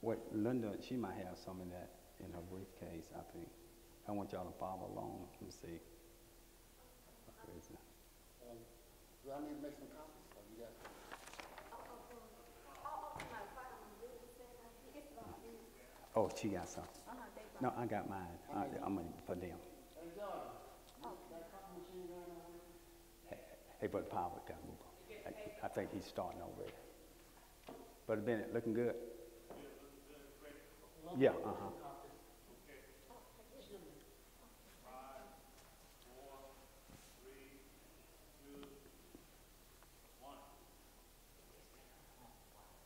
What Linda, she might have some of that in her briefcase, I think. I want y'all to follow along and see. Where is it? Um, Do I need to make some copies? Or you got? Oh, she got some. No, I got mine. I, I'm gonna for them. Hey, John, that copy machine down there? Hey, hey, Brother Powell, tell me. I, I think he's starting already. Brother Bennett, looking good? Yeah, uh-huh.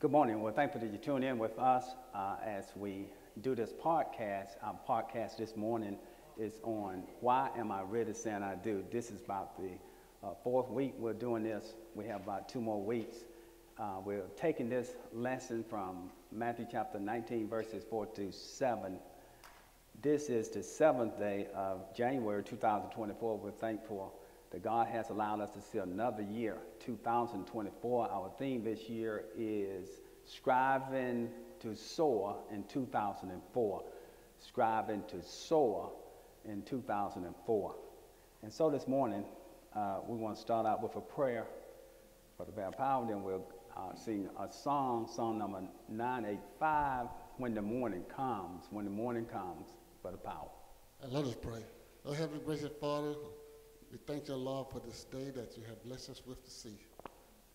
Good morning. Well, thankful that you tune in with us uh, as we do this podcast. Our podcast this morning is on Why Am I Really Saying I Do? This is about the uh, fourth week we're doing this. We have about two more weeks. Uh, we're taking this lesson from Matthew chapter 19, verses 4 to 7. This is the seventh day of January 2024. We're thankful that God has allowed us to see another year, 2024. Our theme this year is striving to soar in 2004. Striving to soar in 2004. And so this morning, uh, we want to start out with a prayer for the Bear Power, then we'll uh, sing a song, song number 985, When the Morning Comes. When the Morning Comes, Brother Powell. And let us pray. Oh, Heavenly Gracious Father, we thank you, Lord, for this day that you have blessed us with to see.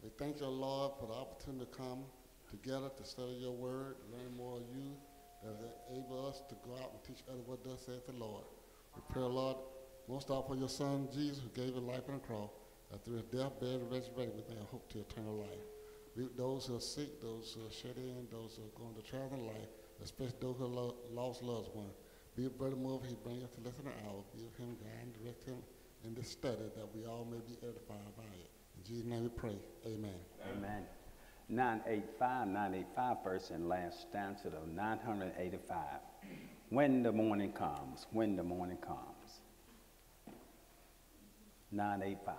We thank you, Lord, for the opportunity to come together to study your word, learn more of you, that enable us to go out and teach others what thus saith the Lord. We pray, Lord, most of all for your Son, Jesus, who gave his life on the cross, that through his death, buried, and resurrected, we may hope to eternal life. Those who are sick, those who are shut in, those who are going to travel life, especially those who lo- lost loved ones. Be a Brother Moore, he bring us to than an hour. With him, guide and direct him in this study that we all may be edified by it. In Jesus' name we pray. Amen. Amen. 985, 985 first and last stanza of 985. When the morning comes, when the morning comes. 985.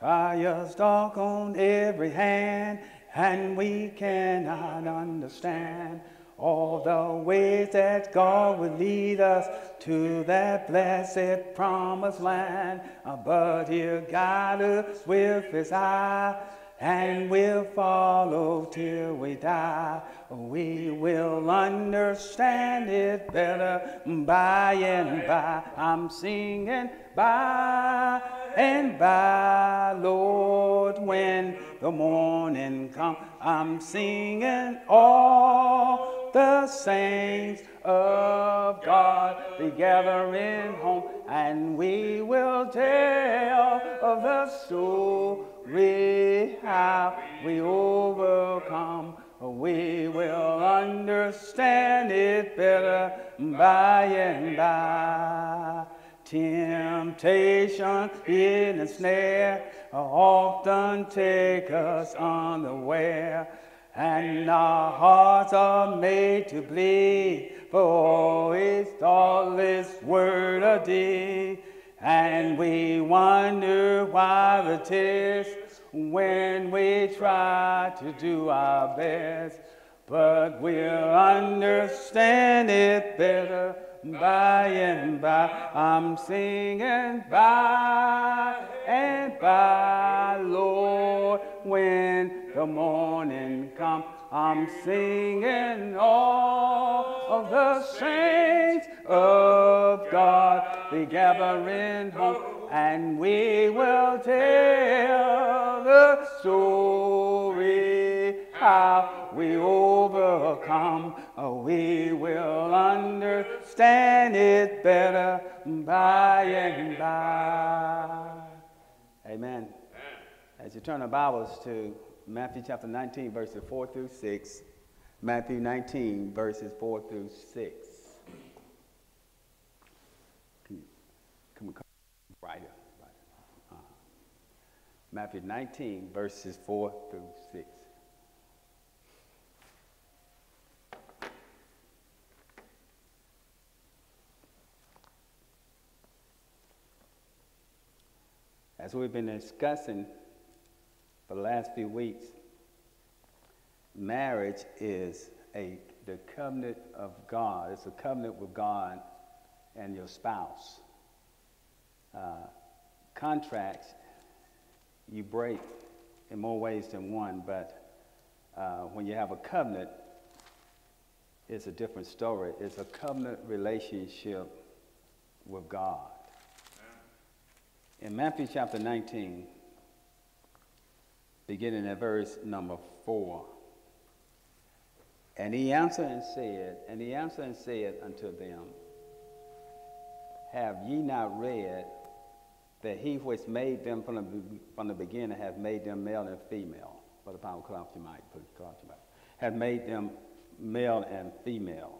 Trials dark on every hand, and we cannot understand all the ways that God will lead us to that blessed promised land. But He'll guide us with His eye, and we'll follow till we die. We will understand it better by and by. I'm singing by and by, Lord, when the morning comes. I'm singing all the saints of God be gathering home, and we will tell of the story how we overcome. We will understand it better by and by. Temptation, hidden snare, often take us unaware, and our hearts are made to bleed for its thoughtless word of deed. And we wonder why it is when we try to do our best, but we'll understand it better by and by. I'm singing by and by, Lord, when the morning comes. I'm singing all of the saints of God be gathering home, and we will tell the story how we overcome. We will understand it better by and by. Amen. As you turn the Bibles to Matthew chapter 19, verses 4 through 6. Matthew 19, verses 4 through 6. Come come right here? Right here. Uh, Matthew 19, verses 4 through 6. As we've been discussing for the last few weeks, marriage is a the covenant of God. It's a covenant with God and your spouse. Uh, contracts you break in more ways than one, but uh, when you have a covenant, it's a different story. It's a covenant relationship with God. In Matthew chapter 19, beginning at verse number 4, and he answered and said, and he answered and said unto them, Have ye not read that he which made them from the, from the beginning hath made them male and female? For the cut off your mic, put cut your. Have made them male and female.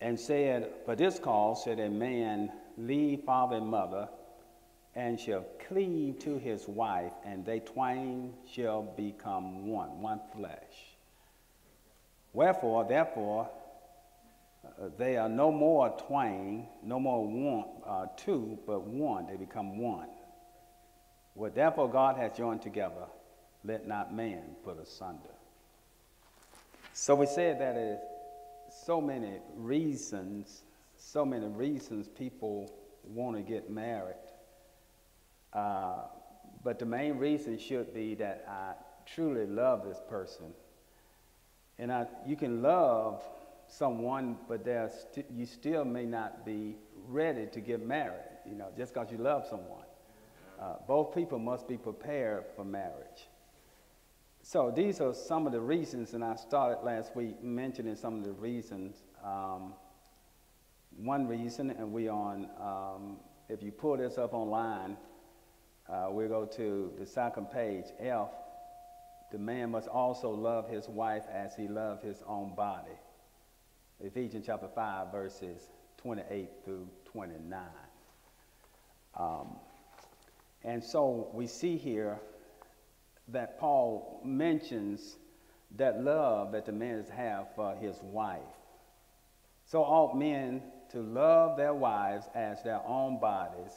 And said, For this cause should a man leave father and mother, and shall cleave to his wife, and they twain shall become one, one flesh. Wherefore, therefore, uh, they are no more twain, no more one, uh, two, but one. They become one. What therefore God has joined together, let not man put asunder. So we said that is so many reasons, so many reasons people want to get married. Uh, but the main reason should be that I truly love this person and I, you can love someone, but st- you still may not be ready to get married, you know, just because you love someone. Uh, both people must be prepared for marriage. So these are some of the reasons, and I started last week mentioning some of the reasons. Um, one reason, and we on, um, if you pull this up online, uh, we go to the second page, F, the man must also love his wife as he loved his own body. Ephesians chapter 5, verses 28 through 29. Um, and so we see here that Paul mentions that love that the men have for his wife. So ought men to love their wives as their own bodies.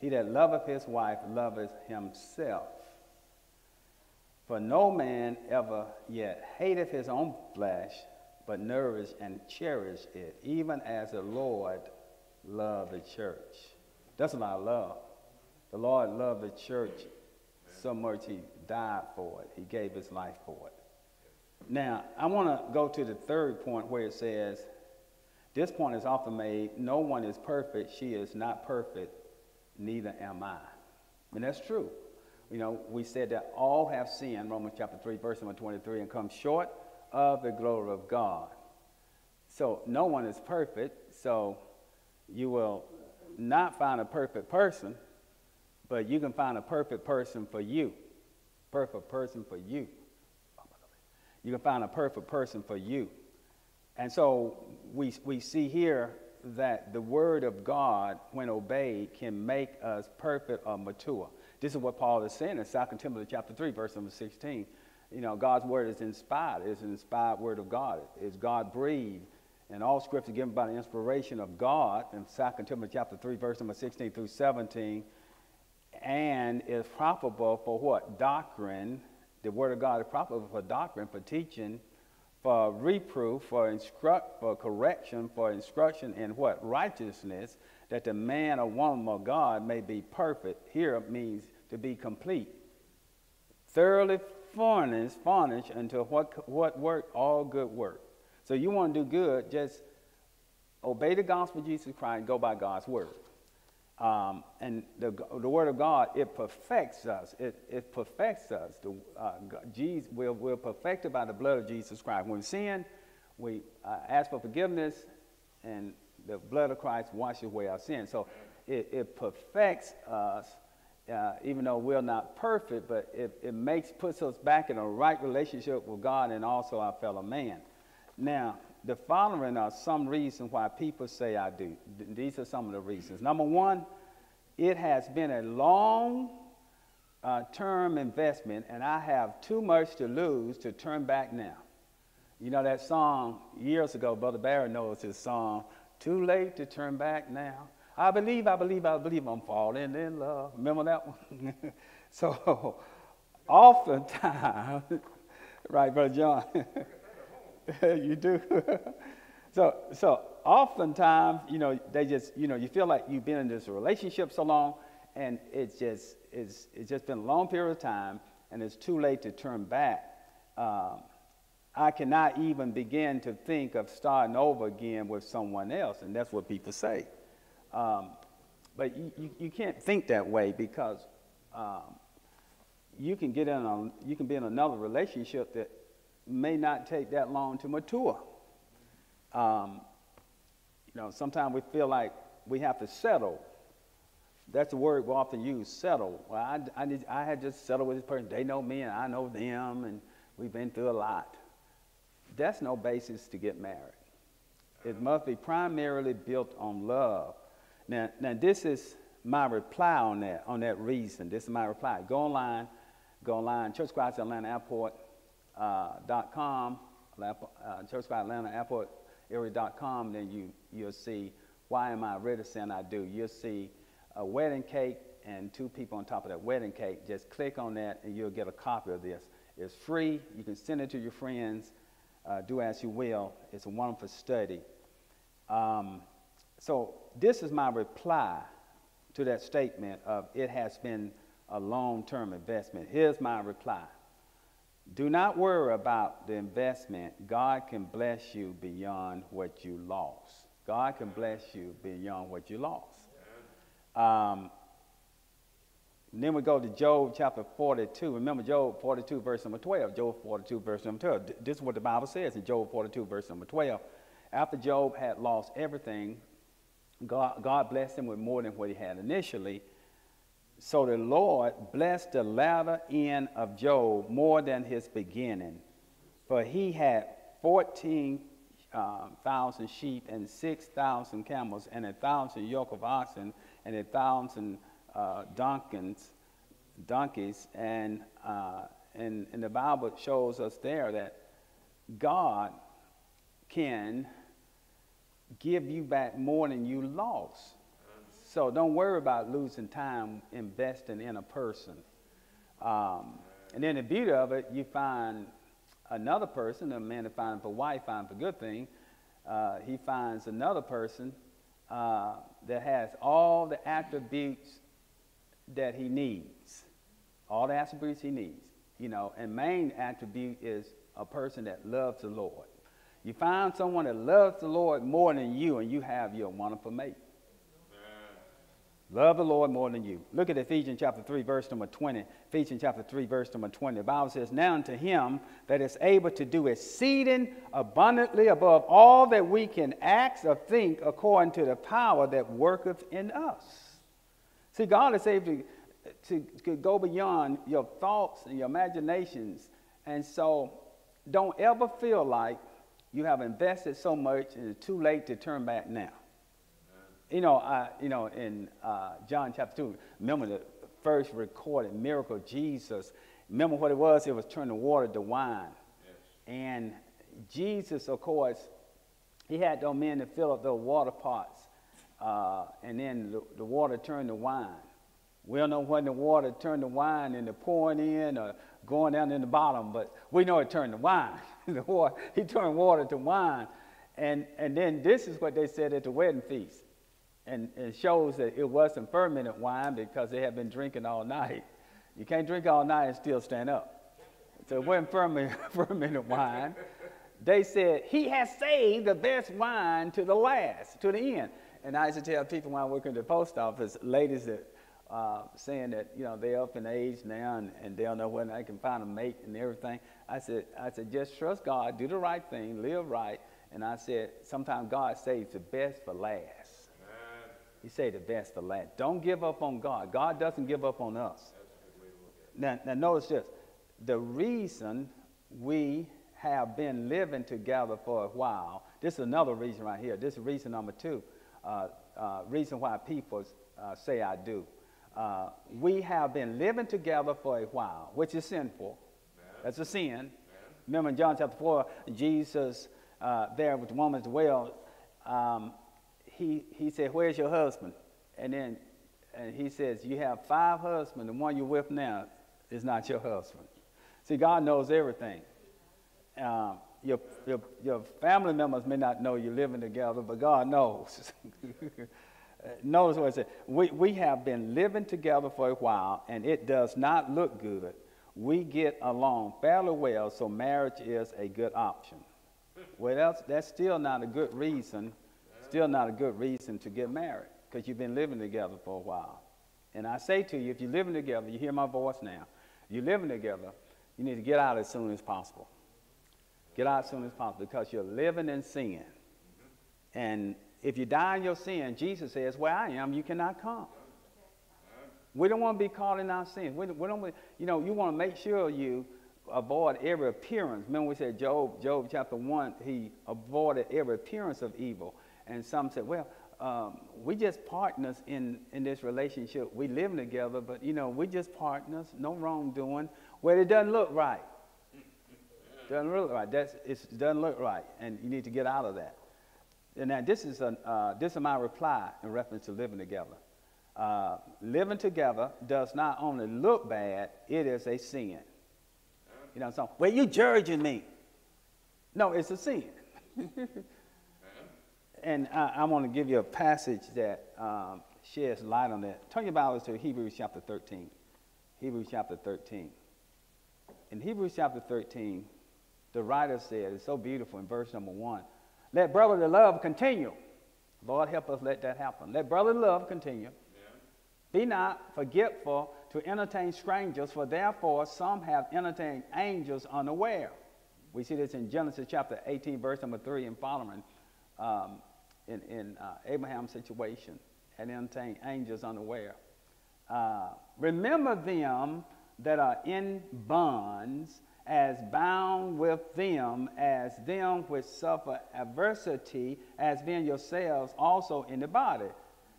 He that loveth his wife loveth himself. For no man ever yet hateth his own flesh, but nourish and cherish it, even as the Lord loved the church. That's what I love. The Lord loved the church so much he died for it. He gave his life for it. Now, I want to go to the third point where it says, this point is often made, no one is perfect, she is not perfect, neither am I. And that's true. You know, we said that all have sinned, Romans chapter 3, verse number 23, and come short of the glory of God. So no one is perfect, so you will not find a perfect person, but you can find a perfect person for you. Perfect person for you. You can find a perfect person for you. And so we, we see here that the word of God, when obeyed, can make us perfect or mature. This is what Paul is saying in 2 Timothy chapter 3, verse number 16. You know, God's word is inspired. It's an inspired word of God. It's God breathed. And all scripture given by the inspiration of God in 2 Timothy chapter 3, verse number 16 through 17, and is profitable for what? Doctrine. The word of God is profitable for doctrine, for teaching, for reproof, for instruct, for correction, for instruction in what? Righteousness, that the man or woman of God may be perfect. Here means to be complete. Thoroughly furnished, furnished unto what, what work? All good work. So you want to do good, just obey the gospel of Jesus Christ, go by God's word. Um, and the, the word of God, it perfects us. It, it perfects us. The, uh, Jesus, we're, we're perfected by the blood of Jesus Christ. When we sin, we uh, ask for forgiveness, and the blood of Christ washes away our sin. So it, it perfects us, uh, even though we're not perfect, but it, it makes, puts us back in a right relationship with God and also our fellow man. Now, the following are some reasons why people say I do. These are some of the reasons. Number one, it has been a long uh, term investment, and I have too much to lose to turn back now. You know that song years ago, Brother Barry knows his song, too late to turn back now. I believe, I believe, I believe I'm falling in love. Remember that one? so, oftentimes, right, Brother John? you do. so, so oftentimes, you know, they just, you know, you feel like you've been in this relationship so long, and it's just, it's, it's just been a long period of time, and it's too late to turn back. Um, I cannot even begin to think of starting over again with someone else, and that's what people say. Um, but you, you, you, can't think that way because um, you can get in a, you can be in another relationship that may not take that long to mature. Um, you know, sometimes we feel like we have to settle. That's the word we often use, settle. Well, I, I, I had just settled with this person. They know me and I know them, and we've been through a lot. That's no basis to get married. It must be primarily built on love. Now, now this is my reply on that, on that reason. This is my reply. Go online, go online, Church Christ Atlanta Airport, uh, com, uh, Church Christ Atlanta Airport area.com, then you, you'll see why am I reticent I do. You'll see a wedding cake and two people on top of that wedding cake. Just click on that and you'll get a copy of this. It's free. You can send it to your friends. Uh, do as you will. It's a wonderful study. Um, so this is my reply to that statement of it has been a long-term investment. Here's my reply. Do not worry about the investment. God can bless you beyond what you lost. God can bless you beyond what you lost. Um, then we go to Job chapter 42. Remember Job 42, verse number 12. Job 42, verse number 12. This is what the Bible says in Job 42, verse number 12. After Job had lost everything, God, God blessed him with more than what he had initially. So the Lord blessed the latter end of Job more than his beginning, for he had 14,000 um, sheep and 6,000 camels and a thousand yoke of oxen and a thousand uh, donkeys, donkeys and, uh, and, and the Bible shows us there that God can give you back more than you lost. So don't worry about losing time investing in a person. Um, and then the beauty of it, you find another person, a man that finds a wife finds a good thing. Uh, he finds another person uh, that has all the attributes that he needs, all the attributes he needs. You know, and main attribute is a person that loves the Lord. You find someone that loves the Lord more than you, and you have your wonderful mate. Love the Lord more than you. Look at Ephesians chapter 3, verse number 20. Ephesians chapter 3, verse number 20. The Bible says, Now unto him that is able to do exceeding abundantly above all that we can ask or think according to the power that worketh in us. See, God is able to, to go beyond your thoughts and your imaginations. And so don't ever feel like you have invested so much and it's too late to turn back now. You know, uh, you know, in uh, John chapter 2, remember the first recorded miracle of Jesus. Remember what it was? It was turning water to wine. Yes. And Jesus, of course, he had those men to fill up those water pots. Uh, and then the, the, water turned to wine. We don't know when the water turned to wine and the pouring in or going down in the bottom, but we know it turned to wine. the water, he turned water to wine. And, and then this is what they said at the wedding feast and it shows that it wasn't fermented wine because they had been drinking all night. You can't drink all night and still stand up. So it wasn't fermented, fermented wine. They said, He has saved the best wine to the last, to the end. And I used to tell people when I work in the post office, ladies that uh, saying that you know they're up in age now and, and they don't know when they can find a mate and everything. I said, I said, just trust God, do the right thing, live right. And I said, sometimes God saves the best for last. He say the best for last. Don't give up on God. God doesn't give up on us. Now, now notice this. The reason we have been living together for a while, this is another reason right here. This is reason number two. Uh, uh, reason why people uh, say I do. Uh, we have been living together for a while, which is sinful. That's a sin. Remember in John chapter 4, Jesus uh, there with the woman's well, um, he, he said, Where's your husband? And then and he says, You have five husbands, the one you're with now is not your husband. See, God knows everything. uh, your, your, your family members may not know you're living together, but God knows. Notice what I said. We, we have been living together for a while, and it does not look good. We get along fairly well, so marriage is a good option. Well, that's, that's still not a good reason, still not a good reason to get married, because you've been living together for a while. And I say to you, if you're living together, you hear my voice now, you're living together, you need to get out as soon as possible. Get out as soon as possible because you're living in sin. And if you die in your sin, Jesus says, Where I am, you cannot come. We don't want to be caught in our sins. We, we don't, you know, you want to make sure you avoid every appearance. Remember, we said Job, Job chapter 1, he avoided every appearance of evil. And some said, Well, um, we just partners in, in this relationship. We live together, but you know, we just partners, no wrongdoing. Well, it doesn't look right. Doesn't look right. That's, it doesn't look right, and you need to get out of that. And now this is, an, uh, this is my reply in reference to living together. Uh, living together does not only look bad, it is a sin. You know saying? Well, you judging me. No, it's a sin. and I, I want to give you a passage that um, sheds light on that. Turn your Bibles to Hebrews chapter 13. Hebrews chapter 13. In Hebrews chapter 13, the writer said, it's so beautiful in verse number one. Let brotherly love continue. Lord, help us let that happen. Let brotherly love continue. Be not forgetful to entertain strangers, for therefore some have entertained angels unaware. We see this in Genesis chapter 18, verse number 3 and following, um, in, in uh, Abraham's situation, and entertained angels unaware. Uh, remember them that are in bonds as bound with them as them which suffer adversity, as being yourselves also in the body.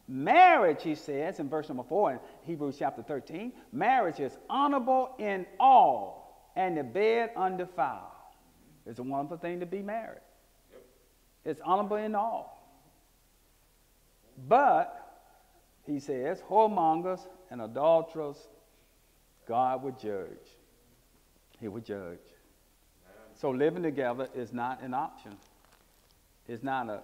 Marriage, he says in verse number 4 in Hebrews chapter 13, marriage is honorable in all, and the bed undefiled. It's a wonderful thing to be married. It's honorable in all. But, he says, whoremongers and adulterers, God would judge. He would judge. So living together is not an option. It's not a,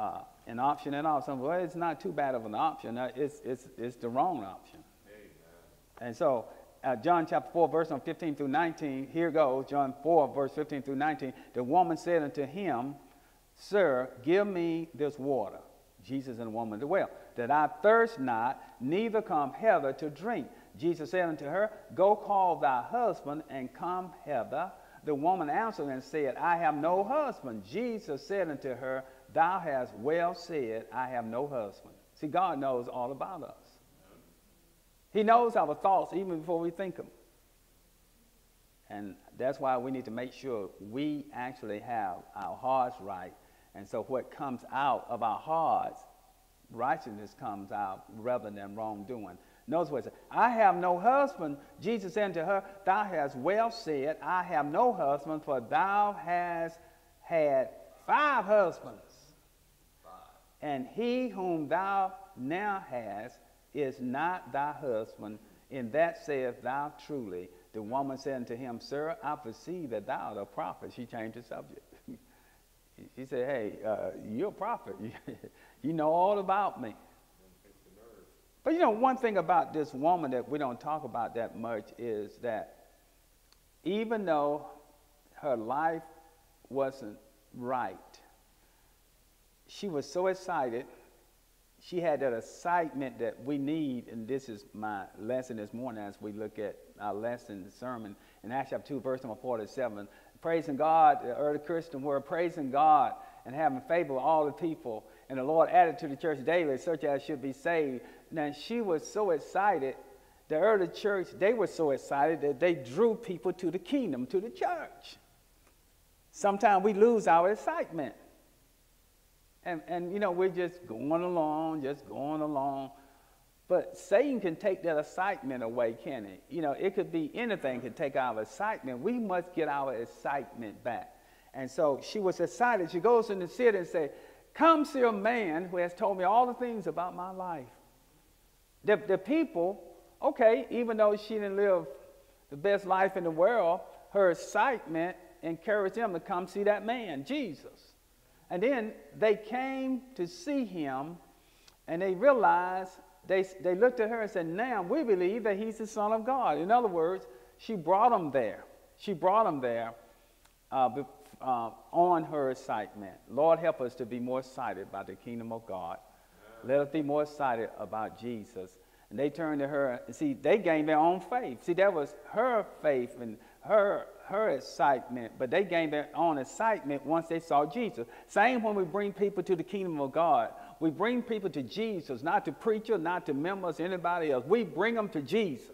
uh, an option at all. Some, well, it's not too bad of an option. Uh, it's, it's, it's the wrong option. Amen. And so uh, John chapter 4, verse 15 through 19, here goes, John 4, verse 15 through 19. The woman said unto him, Sir, give me this water. Jesus and the woman at the well, that I thirst not, neither come hither to drink. Jesus said unto her, Go call thy husband and come hither. The woman answered and said, I have no husband. Jesus said unto her, Thou hast well said, I have no husband. See, God knows all about us. He knows our thoughts even before we think them. And that's why we need to make sure we actually have our hearts right. And so what comes out of our hearts, righteousness comes out rather than wrongdoing. Notice what it says. I have no husband. Jesus said to her, Thou hast well said, I have no husband, for thou hast had five husbands. Five. And he whom thou now hast is not thy husband. In that saith thou truly. The woman said unto him, Sir, I perceive that thou art a prophet. She changed the subject. She said, Hey, uh, you're a prophet. you know all about me. But you know, one thing about this woman that we don't talk about that much is that even though her life wasn't right, she was so excited. She had that excitement that we need, and this is my lesson this morning as we look at our lesson, the sermon in Acts chapter 2, verse number 47. Praising God, the early Christian were praising God and having favor with all the people. And the Lord added to the church daily, such as should be saved. Now, she was so excited. The early church, they were so excited that they drew people to the kingdom, to the church. Sometimes we lose our excitement. And, and, you know, we're just going along, just going along. But Satan can take that excitement away, can he? You know, it could be anything can take our excitement. We must get our excitement back. And so she was excited. She goes in the city and says, Come see a man who has told me all the things about my life. The, the people, okay, even though she didn't live the best life in the world, her excitement encouraged them to come see that man, Jesus. And then they came to see him and they realized, they, they looked at her and said, Now we believe that he's the Son of God. In other words, she brought him there. She brought him there uh, uh, on her excitement. Lord, help us to be more excited about the kingdom of God. Let us be more excited about Jesus. And they turned to her and see, they gained their own faith. See, that was her faith and her her excitement, but they gained their own excitement once they saw Jesus. Same when we bring people to the kingdom of God. We bring people to Jesus, not to preacher, not to members, anybody else. We bring them to Jesus.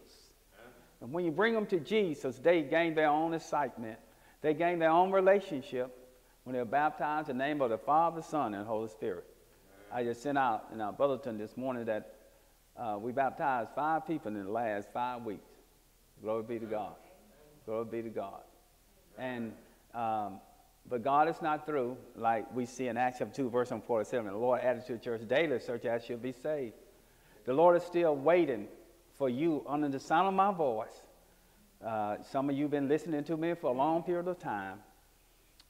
And when you bring them to Jesus, they gain their own excitement. They gain their own relationship when they're baptized in the name of the Father, Son, and Holy Spirit. I just sent out in our bulletin this morning that uh, we baptized five people in the last five weeks. Glory be to God. Glory be to God. And, um, but God is not through, like we see in Acts chapter 2, verse 47. The Lord added to the church daily, search as shall be saved. The Lord is still waiting for you under the sound of my voice. Uh, some of you have been listening to me for a long period of time.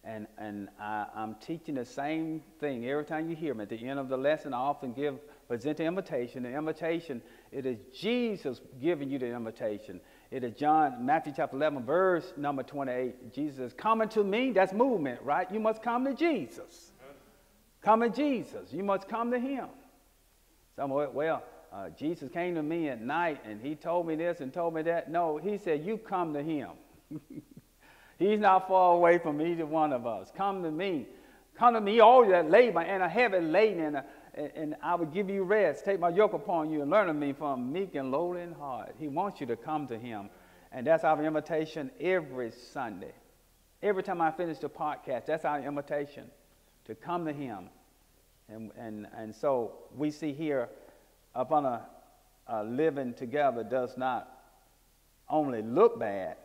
And, and I, am teaching the same thing every time you hear me. At the end of the lesson, I often give present the invitation. The invitation, it is Jesus giving you the invitation. It is John, Matthew chapter 11, verse number 28. Jesus coming to me. That's movement, right? You must come to Jesus. Come to Jesus. You must come to him. Some, well, uh, Jesus came to me at night and he told me this and told me that. No, he said, You come to him. He's not far away from either one of us. Come to me. Come to me, all that labor and a heavy laden, and, a, and I will give you rest. Take my yoke upon you and learn of me from meek and lowly in heart. He wants you to come to him. And that's our invitation every Sunday. Every time I finish the podcast, that's our invitation to come to him. And, and, and so we see here upon a, a living together does not only look bad,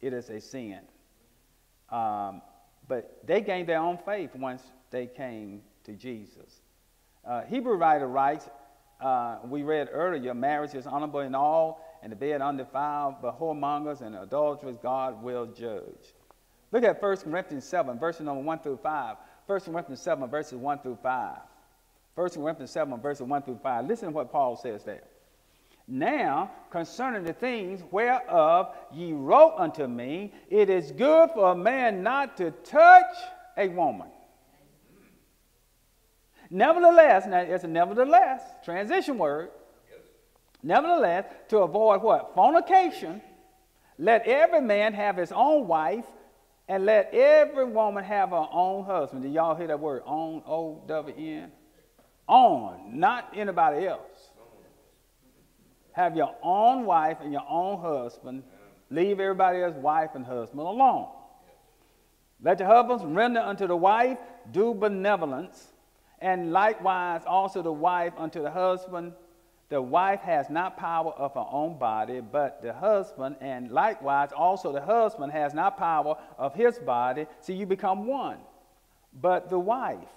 it is a sin. Um, but they gained their own faith once they came to Jesus. Uh, Hebrew writer writes, uh, we read earlier, marriage is honorable in all, and the bed undefiled, but whoremongers and adulterers God will judge. Look at 1 Corinthians 7, verses number 1 through 5. 1 Corinthians 7, verses 1 through 5. 1 Corinthians 7, verses 1 through 5. Listen to what Paul says there. Now, concerning the things whereof ye wrote unto me, it is good for a man not to touch a woman. Nevertheless, now it's a nevertheless, transition word. Nevertheless, to avoid what? Fornication, let every man have his own wife, and let every woman have her own husband. Did y'all hear that word? On, O W N? On, not anybody else. Have your own wife and your own husband. Leave everybody else's wife and husband alone. Let the husbands render unto the wife due benevolence, and likewise also the wife unto the husband. The wife has not power of her own body, but the husband, and likewise also the husband has not power of his body. See, you become one. But the wife,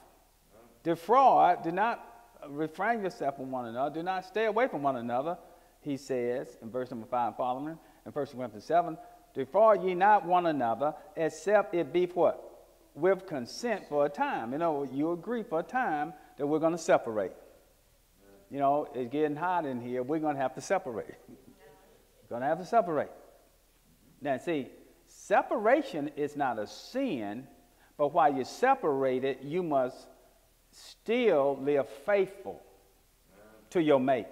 defraud, do not refrain yourself from one another, do not stay away from one another, he says in verse number 5 following, in 1 Corinthians 7, defraud ye not one another, except it be what? With consent for a time. You know, you agree for a time that we're going to separate. You know, it's getting hot in here. We're going to have to separate. going to have to separate. Now, see, separation is not a sin, but while you're separated, you must still live faithful to your mate.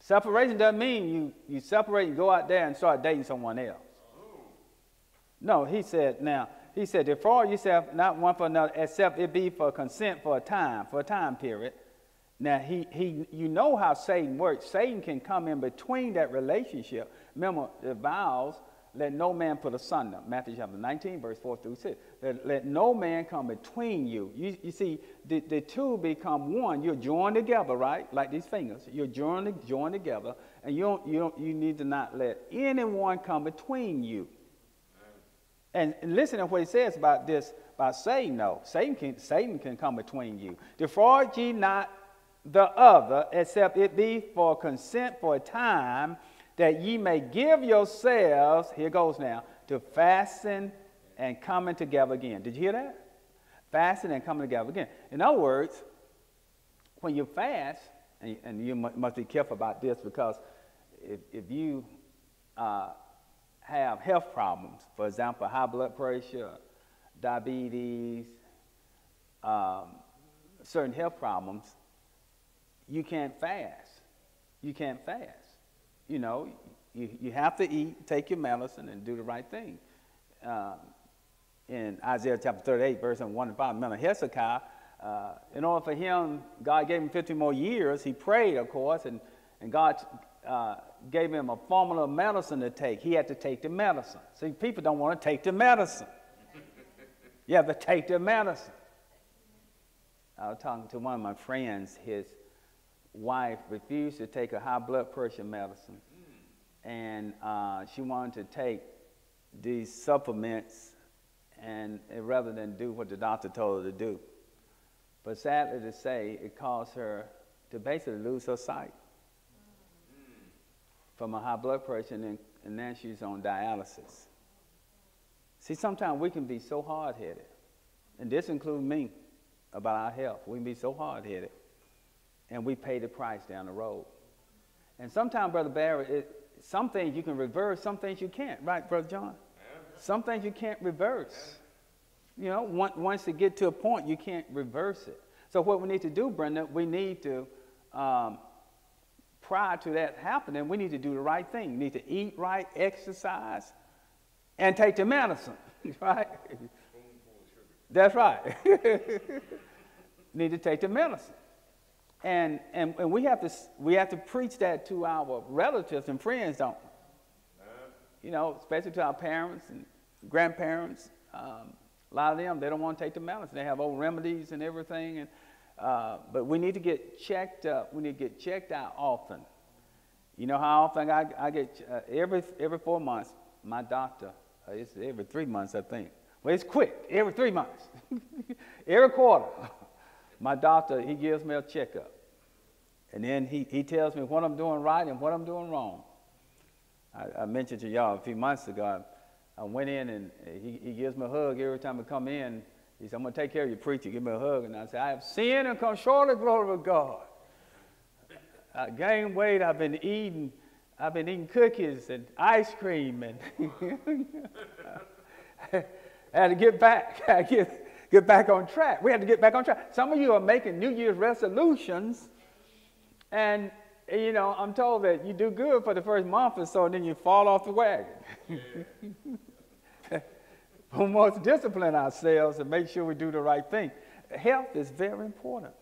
Separation doesn't mean you, you separate and go out there and start dating someone else. No, he said, now, he said, defraud yourself not one for another, except it be for consent for a time, for a time period. Now, he, he, you know how Satan works. Satan can come in between that relationship. Remember, the vows let no man put asunder. Matthew chapter 19, verse 4 through 6. Let, let no man come between you. You, you see, the, the two become one. You're joined together, right? Like these fingers. You're joined, joined together. And you, don't, you, don't, you need to not let anyone come between you. And, listen to what he says about this, about Satan, though. Satan can, Satan can come between you. Defraud ye not the other, except it be for consent for a time that ye may give yourselves, here goes now, to fasting and coming together again. Did you hear that? Fasting and coming together again. In other words, when you fast, and, and you must be careful about this because if, if you uh, have health problems, for example, high blood pressure, diabetes, um, certain health problems, you can't fast. You can't fast. You know, you, you have to eat, take your medicine, and do the right thing. Um, in Isaiah chapter 38, verse 1 and 5, remember Hezekiah, uh, in order for him, God gave him 50 more years. He prayed, of course, and, and God uh, gave him a formula of medicine to take. He had to take the medicine. See, people don't want to take the medicine. you have to take the medicine. I was talking to one of my friends. His wife refused to take a high blood pressure medicine, and uh, she wanted to take these supplements, and, and rather than do what the doctor told her to do. But sadly to say, it caused her to basically lose her sight from a high blood pressure, and, then, and now she's on dialysis. See, sometimes we can be so hard headed, and this includes me about our health. We can be so hard headed, and we pay the price down the road. And sometimes, Brother Barry, it, some things you can reverse, some things you can't, right, Brother John? Yeah. Some things you can't reverse. You know, once you get to a point, you can't reverse it. So, what we need to do, Brenda, we need to um, prior to that happening, we need to do the right thing. We need to eat right, exercise, and take the medicine, right? That's right. need to take the medicine. And, and, and we, have to, we have to preach that to our relatives and friends, don't we? You know, especially to our parents and grandparents. Um, a lot of them, they don't want to take the medicine. They have old remedies and everything. And, uh, but we need to get checked up. We need to get checked out often. You know how often I, I get, uh, every, every four months, my doctor, uh, it's every three months, I think. Well, it's quick, every three months. every quarter, my doctor, he gives me a checkup. And then he, he tells me what I'm doing right and what I'm doing wrong. I, I mentioned to y'all a few months ago, I, I went in and he, he gives me a hug every time I come in. He said, I'm going to take care of you, preacher. Give me a hug. And I said, I have sinned and come short of the glory of God. I gained weight. I've been eating. I've been eating cookies and ice cream, and I had to get back. I get get back on track. We had to get back on track. Some of you are making New Year's resolutions, and you know I'm told that you do good for the first month or so, and then you fall off the wagon. we must discipline ourselves and make sure we do the right thing. Health is very important.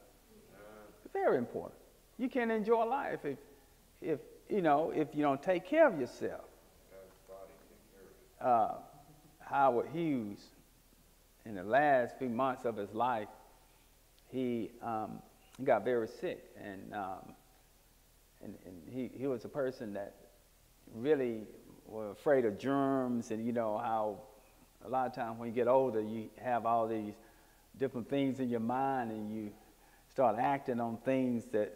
Very important. You can't enjoy life if, if you know, if you don't take care of yourself. Uh, Howard Hughes, in the last few months of his life, he, um, got very sick, and, um, and, and he, he was a person that really was afraid of germs, and you know how a lot of times when you get older, you have all these different things in your mind, and you start acting on things that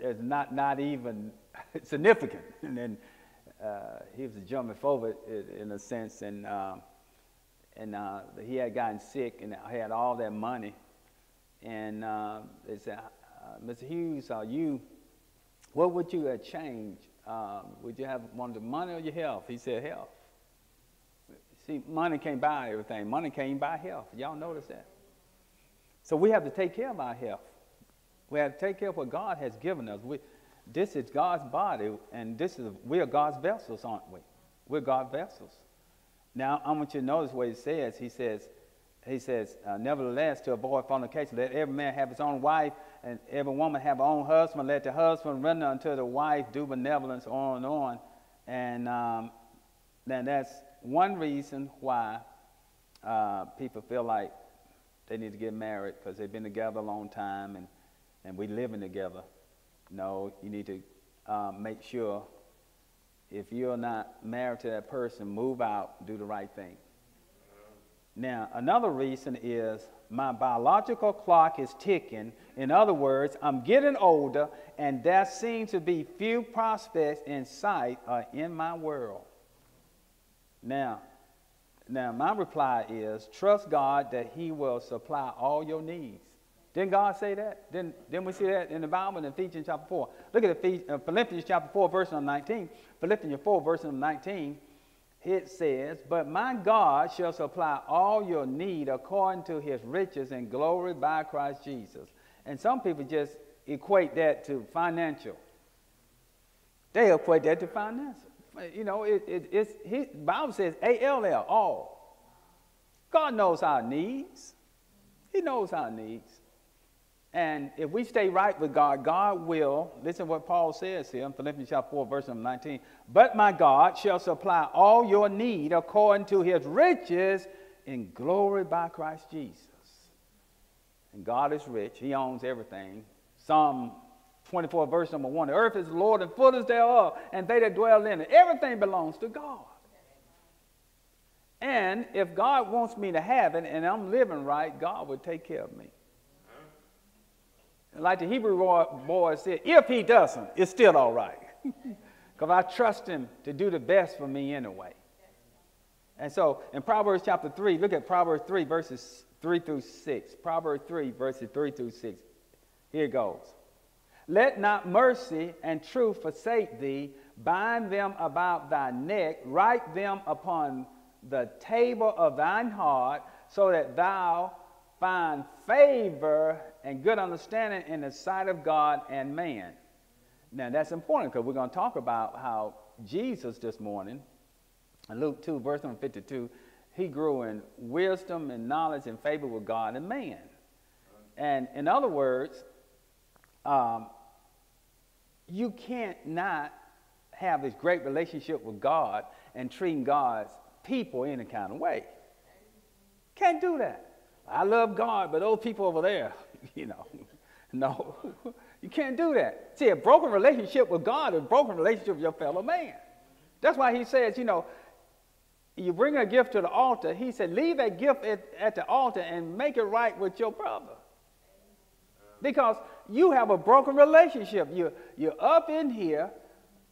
is not not even significant. And then uh, he was jumping forward in a sense, and uh, and uh, he had gotten sick and had all that money, and uh, they said, uh, Mr. Hughes, are you? What would you have changed? Um, would you have wanted the money or your health? He said health. See, money can't buy everything. Money can't buy health. Y'all notice that? So we have to take care of our health. We have to take care of what God has given us. We, this is God's body, and this is we are God's vessels, aren't we? We're God's vessels. Now, I want you to notice what he says. He says, he says, uh, nevertheless, to avoid fornication, let every man have his own wife, and every woman have her own husband. Let the husband render unto the wife due benevolence, on and on. And um, then that's one reason why uh, people feel like they need to get married because they've been together a long time and, and we living together. No, you need to um, make sure if you're not married to that person, move out, do the right thing. Now, another reason is my biological clock is ticking. In other words, I'm getting older, and there seem to be few prospects in sight uh, in my world. Now, now my reply is trust God that He will supply all your needs. Didn't God say that? Didn't, didn't we see that in the Bible in Ephesians chapter 4? Look at Ephesians, uh, Philippians chapter 4, verse number 19. Philippians 4, verse number 19. It says, But my God shall supply all your need according to his riches and glory by Christ Jesus. And some people just equate that to financial. They equate that to financial. You know, it, it, it's, his, Bible says A-L-L, all. God knows our needs. He knows our needs. And if we stay right with God, God will, listen what Paul says here in Philippians chapter 4, verse number 19. But my God shall supply all your need according to his riches in glory by Christ Jesus. And God is rich, he owns everything. Psalm 24, verse number 1 The earth is the Lord and fullness thereof, and they that dwell in it. Everything belongs to God. And if God wants me to have it and I'm living right, God will take care of me. Like the Hebrew boy said, if he doesn't, it's still all right. Because I trust him to do the best for me anyway. And so in Proverbs chapter 3, look at Proverbs 3, verses 3 through 6. Proverbs 3, verses 3 through 6. Here it goes. Let not mercy and truth forsake thee. Bind them about thy neck. Write them upon the table of thine heart, so that thou find favor and good understanding in the sight of God and man. Now, that's important because we're going to talk about how Jesus this morning, in Luke 2, verse number 52, he grew in wisdom and knowledge and favor with God and man. And in other words, um, you can't not have this great relationship with God and treating God's people any kind of way. Can't do that. I love God, but those people over there, you know, no, you can't do that. See, a broken relationship with God is a broken relationship with your fellow man. That's why he says, you know, you bring a gift to the altar. He said, leave that gift at, at the altar and make it right with your brother. Because you have a broken relationship. You're, you're up in here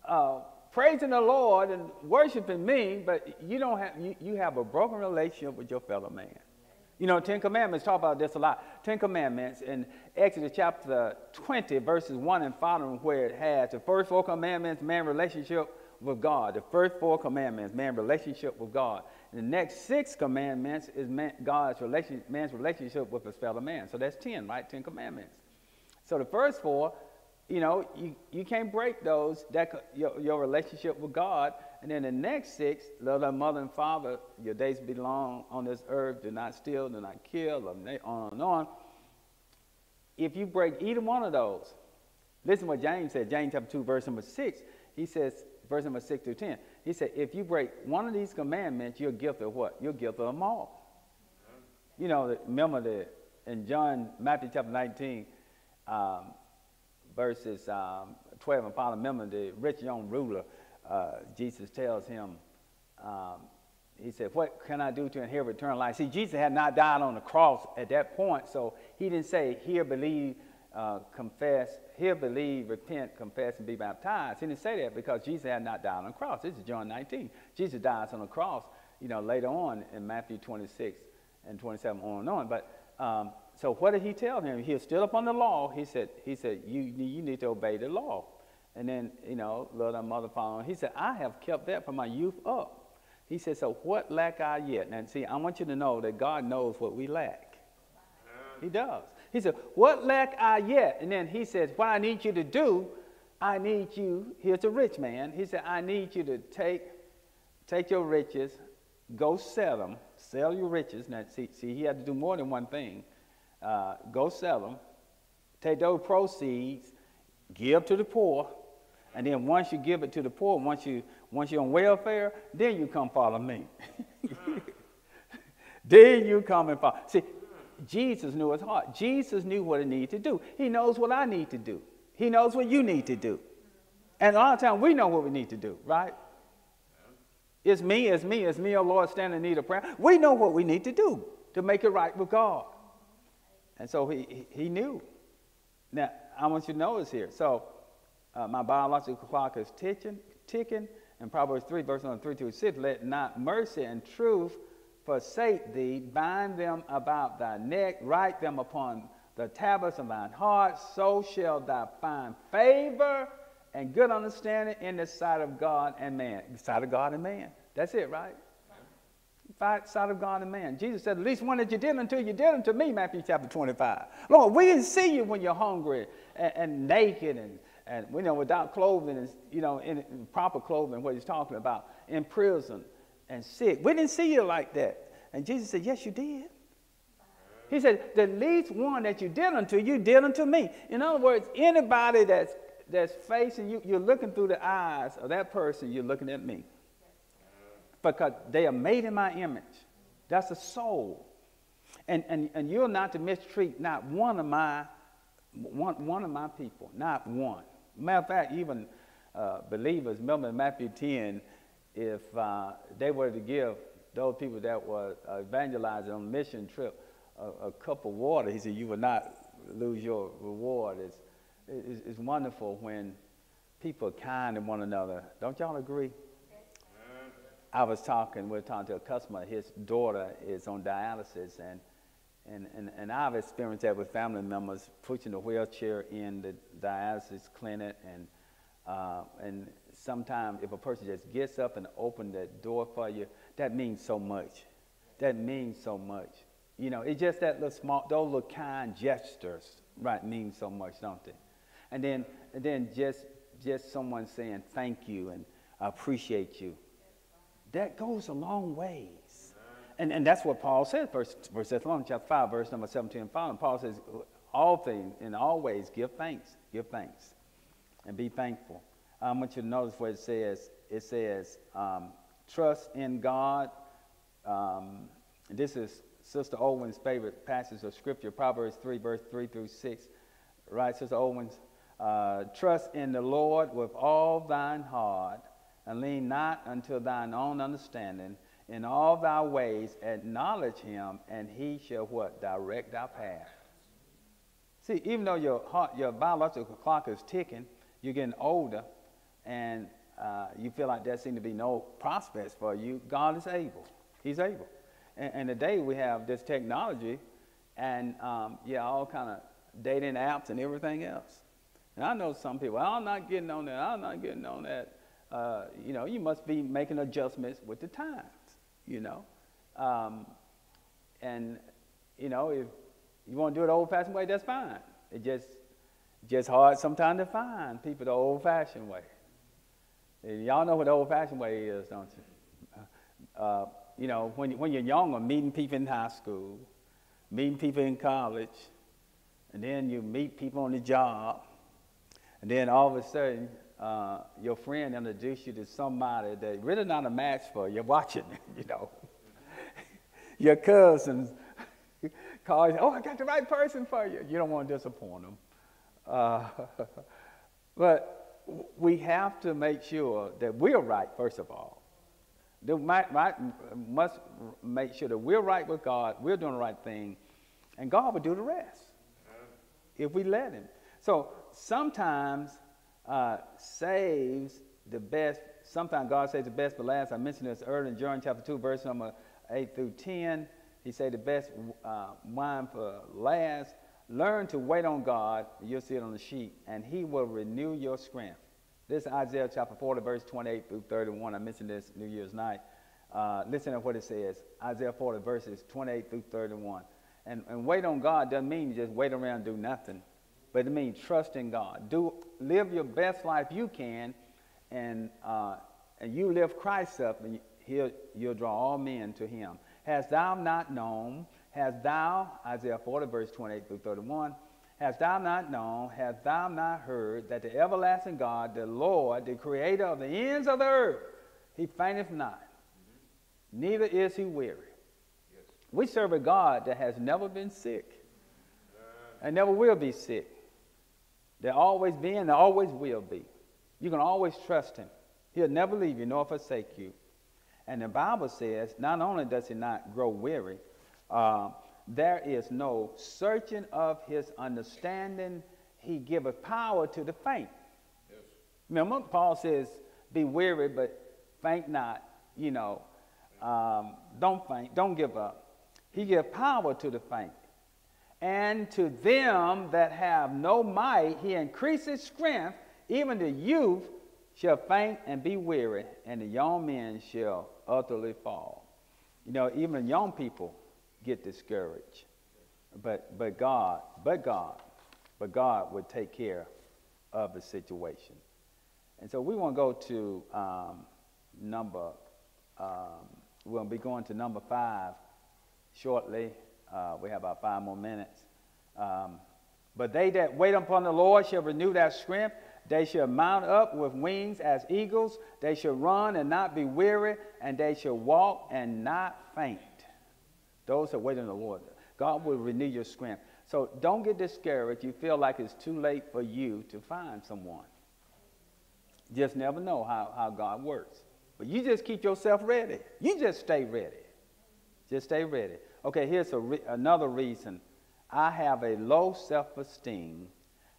uh, praising the Lord and worshiping me, but you don't have you, you have a broken relationship with your fellow man. You know, Ten Commandments talk about this a lot. Ten Commandments in Exodus chapter 20, verses 1 and following, where it has the first four commandments, man relationship with God. The first four commandments, man relationship with God. And the next six commandments is man, God's man's relationship with his fellow man. So that's 10, right? 10 commandments. So the first four, you know, you, you can't break those, that, your, your relationship with God and then the next six, love thy mother and father, your days be long on this earth, do not steal, do not kill, on and on. If you break either one of those, listen what James said, James chapter 2, verse number 6. He says, verse number 6 through 10. He said, if you break one of these commandments, you're guilty of what? You're guilty of them all. You know, remember that in John, Matthew chapter 19, um, verses um, 12 and following, remember the rich young ruler uh, Jesus tells him, um, he said, What can I do to inherit eternal life? See, Jesus had not died on the cross at that point, so he didn't say, Here, believe, uh, confess, here, believe, repent, confess, and be baptized. He didn't say that because Jesus had not died on the cross. This is John 19. Jesus dies on the cross, you know, later on in Matthew 26 and 27 on and on. But um, so what did he tell him? He was still up on the law. He said, he said, you, you need to obey the law. And then, you know, Lord, our mother following. He said, I have kept that from my youth up. He said, So what lack I yet? And see, I want you to know that God knows what we lack. He does. He said, What lack I yet? And then he says, What I need you to do, I need you, here's a rich man. He said, I need you to take, take your riches, go sell them, sell your riches. Now, see, see he had to do more than one thing. Uh, go sell them, take those proceeds, give to the poor, and then once you give it to the poor, once you once you're on welfare, then you come follow me. then you come and follow. See, Jesus knew his heart. Jesus knew what he needed to do. He knows what I need to do. He knows what you need to do. And a lot of times we know what we need to do, right? It's me, it's me, it's me, oh Lord, standing in need of prayer. We know what we need to do to make it right with God. And so he, he knew. Now, I want you to notice here. So uh, my biological clock is ticking, ticking, And Proverbs 3, verse 1, 3 to 6, let not mercy and truth forsake thee, bind them about thy neck, write them upon the tablets of thine heart, so shall thou find favor and good understanding in the sight of God and man. The sight of God and man. That's it, right? Sight of God and man. Jesus said, at least one that you did until you did unto me, Matthew chapter 25. Lord, we didn't see you when you're hungry and, and naked and, and you know, without clothing, and, you know, in, in proper clothing, what he's talking about, in prison and sick. We didn't see you like that. And Jesus said, yes, you did. He said, the least one that you did unto, you did unto me. In other words, anybody that's, that's facing you, you're looking through the eyes of that person, you're looking at me because they are made in my image. That's a soul. And, and, and you're not to mistreat not one of my one, one of my people, not one. Matter of fact, even uh, believers, remember in Matthew 10, if uh, they were to give those people that were evangelizing on a mission trip a, a, cup of water, he said, you will not lose your reward. It's, it's, it's wonderful when people are kind to one another. Don't y'all agree? I was talking, we are talking to a customer, his daughter is on dialysis, and, and, and, and I've experienced that with family members, pushing a wheelchair in the dialysis clinic, and, uh, and sometimes if a person just gets up and opens that door for you, that means so much. That means so much. You know, it's just that little small, those little kind gestures, right, mean so much, don't they? And then, and then just, just someone saying thank you and I appreciate you that goes a long ways. And, and that's what Paul says, verse, verse Thessalonians chapter 5, verse number 17 and following. Paul says, all things, in all ways, give thanks, give thanks, and be thankful. I want you to notice what it says. It says, um, trust in God. Um, this is Sister Owen's favorite passage of Scripture, Proverbs 3, verse 3 through 6. Right, Sister Owens? Uh, trust in the Lord with all thine heart and lean not unto thine own understanding. In all thy ways acknowledge him, and he shall what? Direct thy path. See, even though your heart, your biological clock is ticking, you're getting older, and uh, you feel like there seem to be no prospects for you, God is able. He's able. And, and today we have this technology, and um, yeah, all kind of dating apps and everything else. And I know some people, I'm not getting on that. I'm not getting on that uh, you know, you must be making adjustments with the times, you know. Um, and, you know, if you want to do it old fashioned way, that's fine. It just, just hard sometimes to find people the old fashioned way. And y'all know what the old fashioned way is, don't you? Uh, you know, when, when you're younger, meeting people in high school, meeting people in college, and then you meet people on the job, and then all of a sudden uh, your friend introduced you to somebody that really not a match for you. Watching, you know. your cousins call oh, I got the right person for you. You don't want to disappoint them. Uh, but we have to make sure that we're right, first of all. We might, might, must make sure that we're right with God, we're doing the right thing, and God will do the rest if we let Him. So sometimes uh, saves the best. Sometimes God saves the best for last. I mentioned this earlier in John chapter 2, verse number 8 through 10. He said the best uh, wine for last. Learn to wait on God. You'll see it on the sheet. And he will renew your strength. This is Isaiah chapter 40, verse 28 through 31. I mentioned this New Year's night. Uh, listen to what it says. Isaiah 40, verses 28 through 31. And, and wait on God doesn't mean you just wait around and do nothing but it means trust in God. Do live your best life you can, and uh, and you lift Christ up, and he'll, you'll draw all men to Him. Hast thou not known? Hast thou Isaiah 40 verse 28 through 31? Hast thou not known? Hast thou not heard that the everlasting God, the Lord, the Creator of the ends of the earth, He fainteth not, neither is He weary. Yes. We serve a God that has never been sick and never will be sick. There always been, there always will be. You can always trust him. He'll never leave you nor forsake you. And the Bible says, not only does he not grow weary, uh, there is no searching of his understanding. He giveth power to the faint. Yes. Remember, Paul says, be weary, but faint not, you know, um, don't faint, don't give up. He give power to the faint. And to them that have no might, he increases strength. Even the youth shall faint and be weary, and the young men shall utterly fall. You know, even young people get discouraged. But, but God, but God, but God would take care of the situation. And so we want to go to um, number, um, we'll be going to number five shortly. Uh, we have about five more minutes. Um, but they that wait upon the Lord shall renew their strength. They shall mount up with wings as eagles. They shall run and not be weary, and they shall walk and not faint. Those that wait on the Lord. God will renew your strength. So don't get discouraged. You feel like it's too late for you to find someone. Just never know how, how God works. But you just keep yourself ready. You just stay ready. Just stay ready. Okay, here's re- another reason. I have a low self esteem.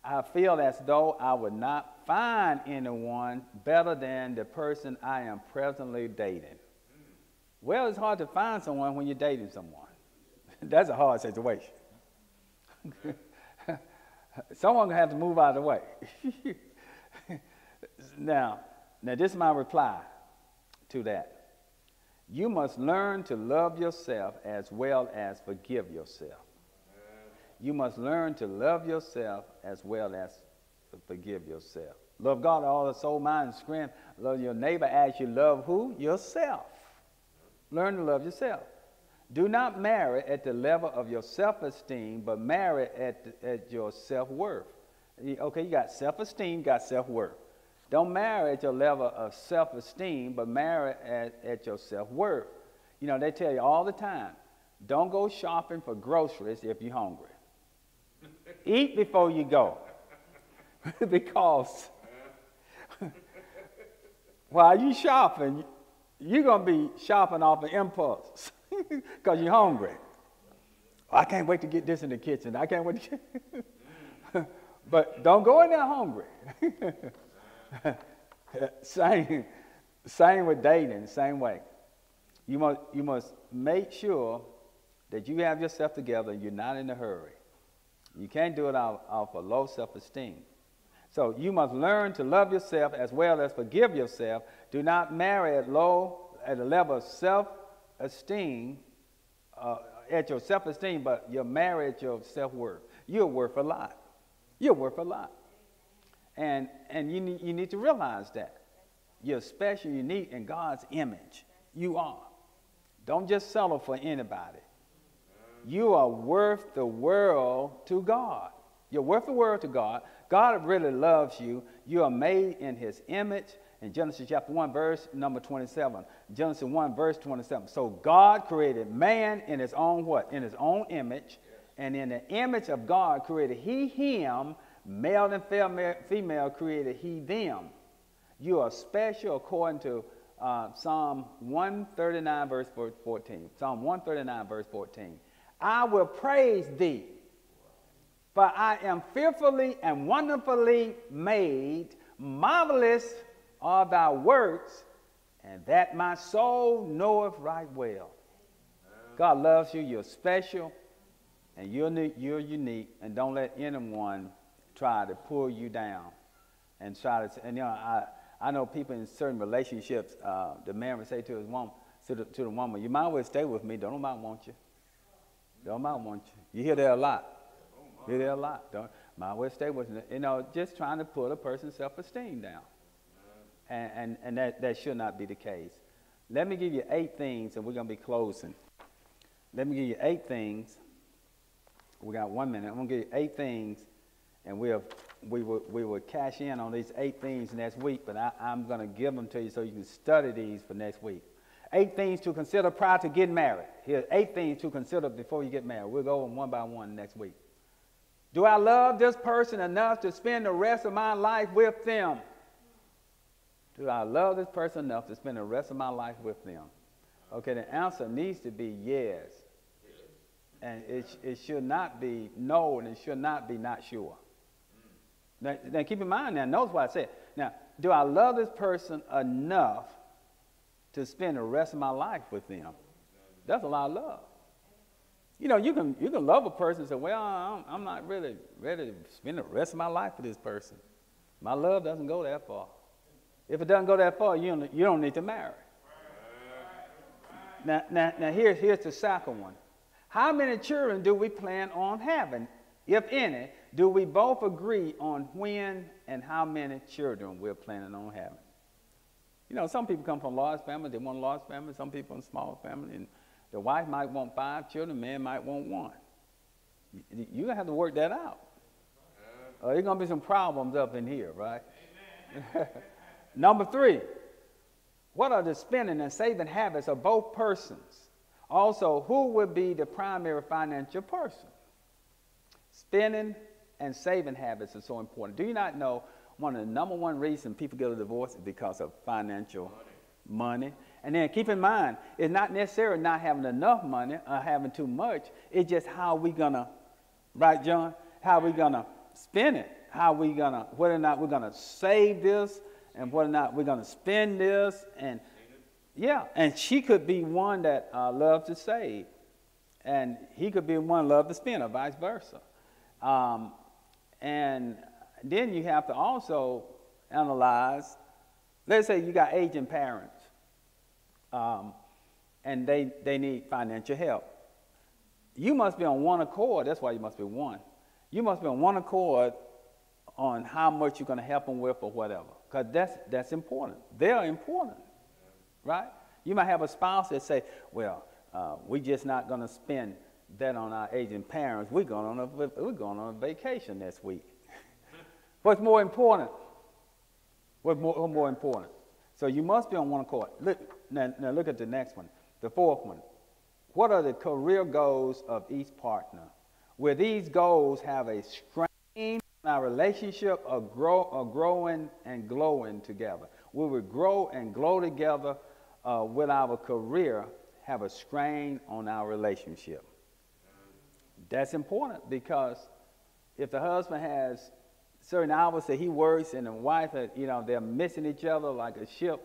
I feel as though I would not find anyone better than the person I am presently dating. Well, it's hard to find someone when you're dating someone. That's a hard situation. someone have to move out of the way. now, now this is my reply to that. You must learn to love yourself as well as forgive yourself. You must learn to love yourself as well as forgive yourself. Love God all the soul, mind, and strength. Love your neighbor as you love who? Yourself. Learn to love yourself. Do not marry at the level of your self esteem, but marry at, at your self worth. Okay, you got self esteem, got self worth. Don't marry at your level of self esteem, but marry at, at your self worth. You know, they tell you all the time don't go shopping for groceries if you're hungry. Eat before you go. because while you're shopping, you're going to be shopping off of impulse because you're hungry. Oh, I can't wait to get this in the kitchen. I can't wait to. but don't go in there hungry. same, same with dating, same way. You must, you must make sure that you have yourself together, you're not in a hurry. You can't do it off, off of low self esteem. So you must learn to love yourself as well as forgive yourself. Do not marry at low, at a level of self esteem, uh, at your self esteem, but you're married at your self worth. You're worth a lot. You're worth a lot. And, and you, need, you need to realize that. You're special, unique in God's image. You are. Don't just settle for anybody. You are worth the world to God. You're worth the world to God. God really loves you. You are made in his image. In Genesis chapter 1, verse number 27. Genesis 1, verse 27. So God created man in his own what? In his own image. And in the image of God created he him Male and female created he them. You are special according to uh, Psalm 139, verse 14. Psalm 139, verse 14. I will praise thee, for I am fearfully and wonderfully made. Marvelous are thy works, and that my soul knoweth right well. God loves you. You're special, and you're, you're unique, and don't let anyone try to pull you down and try to, and you know, I, I know people in certain relationships, uh, the man would say to his woman, to the, to the woman, you might well stay with me, don't nobody want you. Don't nobody want you. You hear that a lot. You hear that a lot. Don't, might well stay with me. You know, just trying to put a person's self-esteem down. And, and, and that, that should not be the case. Let me give you eight things, and we're going to be closing. Let me give you eight things. We got one minute. I'm going to give you eight things and we'll, we will, we will cash in on these eight things next week, but I, I'm going to give them to you so you can study these for next week. Eight things to consider prior to getting married. Here's eight things to consider before you get married. We'll go one by one next week. Do I love this person enough to spend the rest of my life with them? Do I love this person enough to spend the rest of my life with them? Okay, the answer needs to be yes. And it, it should not be no, and it should not be not sure. Now, now keep in mind now, notice what I said. Now, do I love this person enough to spend the rest of my life with them. That's a lot of love. You know, you can, you can love a person and say, well, I'm, I'm not really ready to spend the rest of my life with this person. My love doesn't go that far. If it doesn't go that far, you don't, you don't need to marry. Now, now, now here's, here's the second one. How many children do we plan on having? If any, do we both agree on when and how many children we're planning on having? You know, some people come from large families, they want a large family. Some people from small family, and the wife might want five children, man might want one. You're gonna have to work that out. Uh, there's gonna be some problems up in here, right? Number three, what are the spending and saving habits of both persons? Also, who would be the primary financial person? Spending and saving habits are so important. Do you not know one of the number one reasons people get a divorce is because of financial money? And then keep in mind, it's not necessarily not having enough money or having too much. It's just how we gonna, right, John? How we gonna spend it? How we gonna, whether or not we're gonna save this and whether or not we're gonna spend this and yeah, and she could be one that uh, loves to save, and he could be one love to spend, or vice versa. Um, and then you have to also analyze. Let's say you got aging parents, um, and they they need financial help. You must be on one accord. That's why you must be one. You must be on one accord on how much you're going to help them with or whatever, because that's that's important. They're important right? You might have a spouse that say, well, uh, we're just not going to spend that on our aging parents. We're going on a, we're going on a vacation next week. What's more important? What's more, more important? So you must be on one accord. Look, now, now look at the next one, the fourth one. What are the career goals of each partner? Where these goals have a strain in our relationship of, grow, of growing and glowing together. Will We will grow and glow together uh, with our career have a strain on our relationship. That's important because if the husband has certain hours that he works and the wife, you know, they're missing each other like a ship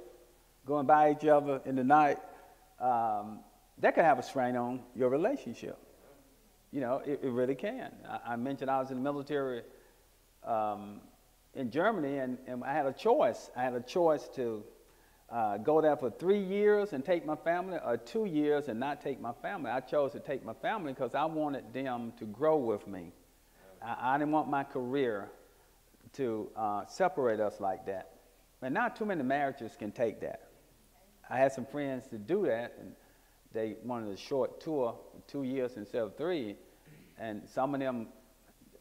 going by each other in the night, um, that can have a strain on your relationship. You know, it, it really can. I, I, mentioned I was in the military um, in Germany and, and I had a choice. I had a choice to uh, go there for three years and take my family, or two years and not take my family. I chose to take my family because I wanted them to grow with me. I, I didn't want my career to uh, separate us like that. And not too many marriages can take that. I had some friends to do that, and they wanted a short tour, two years instead of three. And some of them,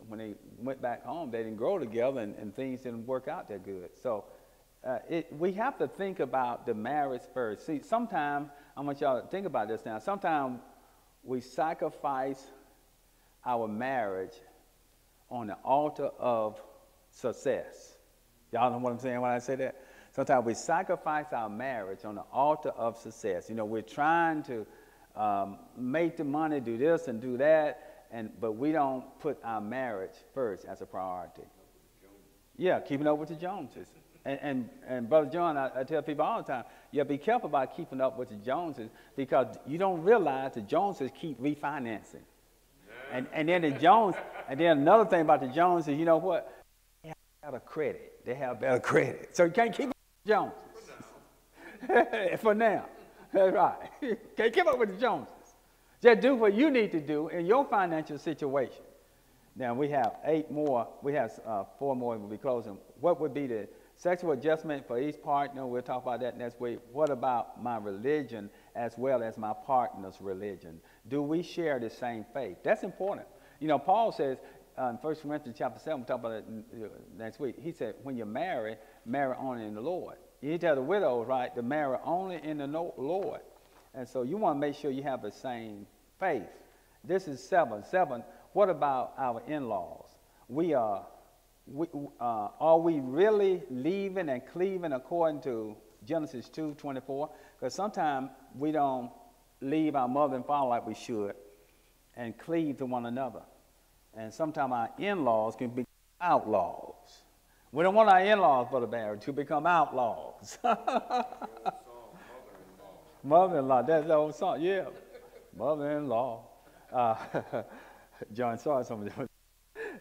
when they went back home, they didn't grow together, and, and things didn't work out that good. So uh, it, we have to think about the marriage first. See, sometimes, I want y'all to think about this now. Sometimes we sacrifice our marriage on the altar of success. Y'all know what I'm saying when I say that? Sometimes we sacrifice our marriage on the altar of success. You know, we're trying to um, make the money, do this and do that, and, but we don't put our marriage first as a priority. Yeah, keeping up with the Joneses. And, and, and Brother John, I, I, tell people all the time, you be careful about keeping up with the Joneses because you don't realize the Joneses keep refinancing. And, and then the Jones, and then another thing about the Joneses, you know what? They have better credit. They have better credit. So you can't keep up with the Joneses. For now. That's right. can't keep up with the Joneses. Just do what you need to do in your financial situation. Now we have eight more. We have uh, four more. We'll be closing. What would be the Sexual adjustment for each partner, we'll talk about that next week. What about my religion as well as my partner's religion? Do we share the same faith? That's important. You know, Paul says uh, in 1 Corinthians chapter 7, we'll talk about it uh, next week. He said, when you marry, marry only in the Lord. You tell the widows, right, to marry only in the Lord. And so you want to make sure you have the same faith. This is seven. Seven, what about our in laws? We are we, uh, are we really leaving and cleaving according to Genesis 2 24? Because sometimes we don't leave our mother and father like we should and cleave to one another. And sometimes our in laws can be outlaws. We don't want our in laws, Brother Barry, to become outlaws. Mother-in-law, that's the old song, yeah. Mother-in-law. Uh, John saw some of.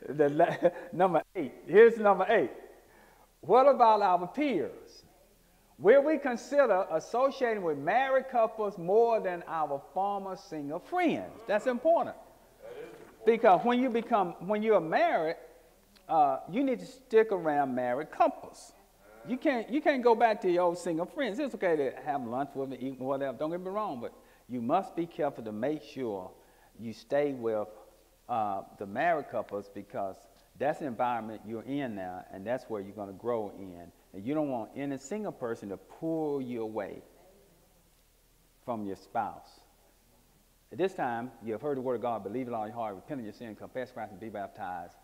The, number eight, here's number eight. What about our peers? Will we consider associating with married couples more than our former single friends? That's important. Because when you become, when you're married, uh, you need to stick around married couples. You can't, you can't go back to your old single friends. It's okay to have lunch with them, eat whatever. Don't get me wrong, but you must be careful to make sure you stay with uh, the married couples because that's the environment you're in now, and that's where you're going to grow in. And you don't want any single person to pull you away from your spouse. At this time, you have heard the word of God, believe it all your heart, repent of your sin, confess Christ, and be baptized.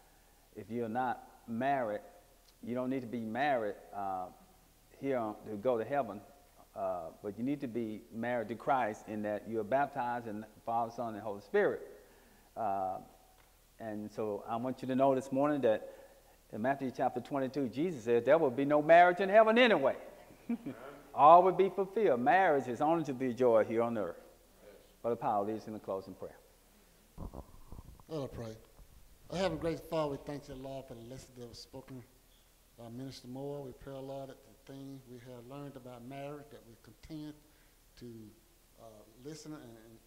If you're not married, you don't need to be married uh, here to go to heaven, uh, but you need to be married to Christ in that you are baptized in the Father, Son, and Holy Spirit. Uh, and so I want you to know this morning that in Matthew chapter 22, Jesus says there will be no marriage in heaven anyway. All would be fulfilled. Marriage is only to be joy here on earth. Brother Powell leads in the closing prayer. Let us pray. I have a great Father. We thank you, Lord, for the lesson that was spoken by Minister Moore. We pray, Lord, that the things we have learned about marriage, that we continue to uh, listen and, and,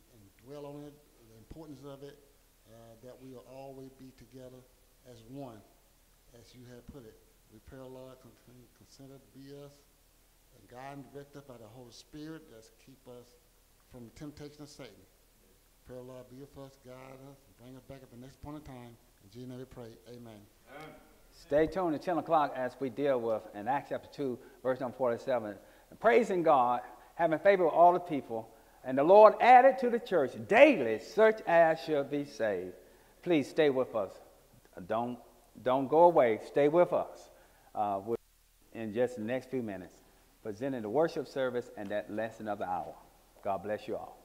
dwell on it, the importance of it, Uh, that we will always be together as one, as you have put it. We pray, Lord, continue, consider to be us and guide and direct us by the Holy Spirit that's keep us from the temptation of Satan. Pray, Lord, be with us, guide us, and bring us back at the next point in time. In Jesus' name we pray. Amen. Stay tuned at 10 o'clock as we deal with, in Acts chapter 2, verse number 47, praising God, having favor with all the people, and the Lord added to the church daily such as shall be saved. Please stay with us. Don't, don't go away. Stay with us uh, in just the next few minutes, presenting the worship service and that lesson of the hour. God bless you all.